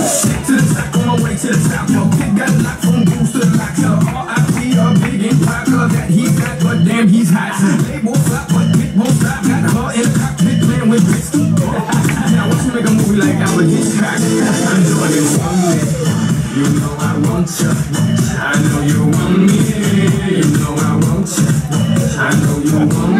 Shit to the top, on my way to the top. Yo, kid got a locked from goose to lock. Yo, R.I.P. a big impact, cause that he's got, but damn, he's hot. Label flop, but it won't stop. Got her in the cockpit playing with bits. Now, once you make a movie like this track, I'm doing it me. You know I want you. I know you want me. You know I want you. I know you want me.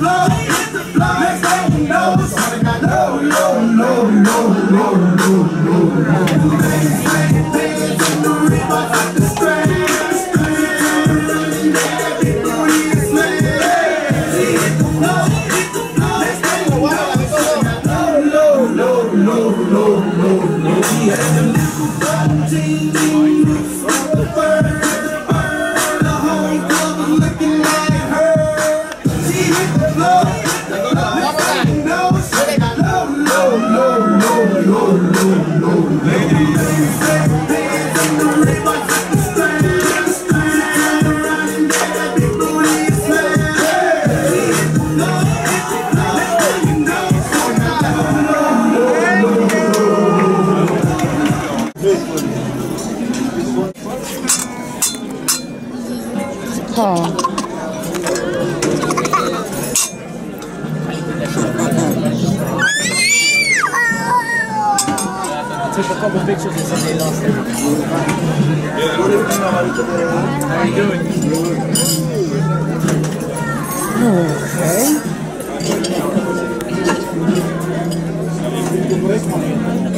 me know this crazy. I'm not gonna make no more. I'm riding, I'm riding, I'm riding. Took a couple pictures and said they lost everything. How are you doing? Okay.